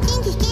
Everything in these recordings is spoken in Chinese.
的金弟弟。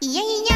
咦呀咿呀。